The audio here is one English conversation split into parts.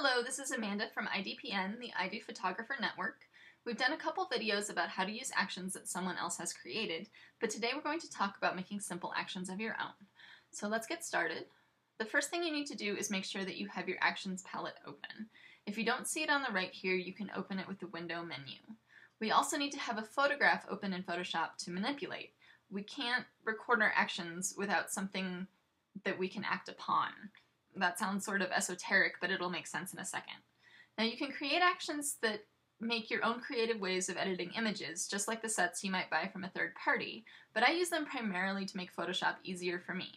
Hello, this is Amanda from IDPN, the I Do Photographer Network. We've done a couple videos about how to use actions that someone else has created, but today we're going to talk about making simple actions of your own. So let's get started. The first thing you need to do is make sure that you have your actions palette open. If you don't see it on the right here, you can open it with the window menu. We also need to have a photograph open in Photoshop to manipulate. We can't record our actions without something that we can act upon. That sounds sort of esoteric, but it'll make sense in a second. Now you can create actions that make your own creative ways of editing images, just like the sets you might buy from a third party, but I use them primarily to make Photoshop easier for me.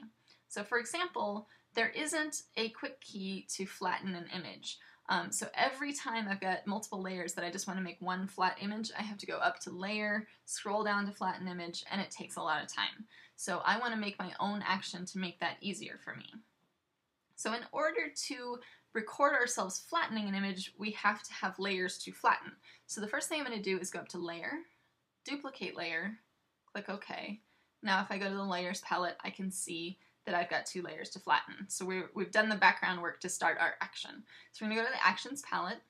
So for example, there isn't a quick key to flatten an image. Um, so every time I've got multiple layers that I just want to make one flat image, I have to go up to layer, scroll down to flatten image, and it takes a lot of time. So I want to make my own action to make that easier for me. So in order to record ourselves flattening an image, we have to have layers to flatten. So the first thing I'm going to do is go up to Layer, Duplicate Layer, click OK. Now if I go to the Layers palette, I can see that I've got two layers to flatten. So we have done the background work to start our action. So we're going to go to the Actions palette.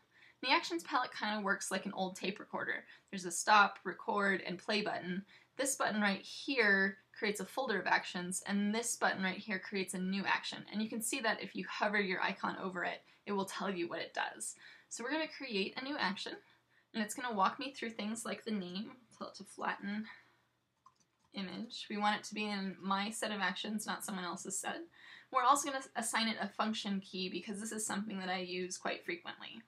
The Actions palette kind of works like an old tape recorder. There's a stop, record, and play button. This button right here creates a folder of actions, and this button right here creates a new action. And you can see that if you hover your icon over it, it will tell you what it does. So we're going to create a new action, and it's going to walk me through things like the name, tell it to flatten image. We want it to be in my set of actions, not someone else's set. We're also going to assign it a function key because this is something that I use quite frequently.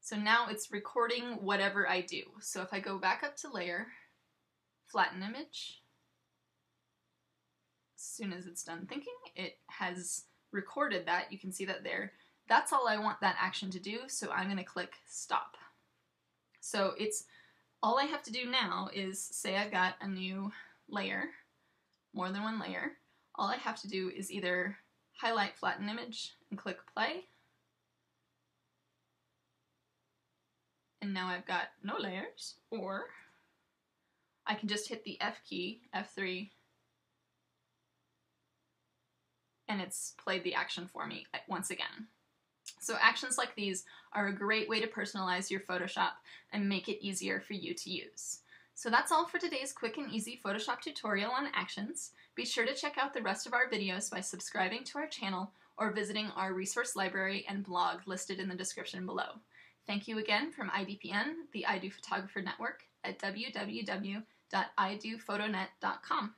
So now it's recording whatever I do. So if I go back up to layer, flatten image, As soon as it's done thinking, it has recorded that. You can see that there. That's all I want that action to do, so I'm going to click stop. So it's all I have to do now is say I've got a new layer, more than one layer. All I have to do is either highlight flatten image and click play. And now I've got no layers, or I can just hit the F key, F3, and it's played the action for me uh, once again. So actions like these are a great way to personalize your Photoshop and make it easier for you to use. So that's all for today's quick and easy Photoshop tutorial on actions. Be sure to check out the rest of our videos by subscribing to our channel or visiting our resource library and blog listed in the description below. Thank you again from IDPN, the I Do Photographer Network, at www.idophotonet.com.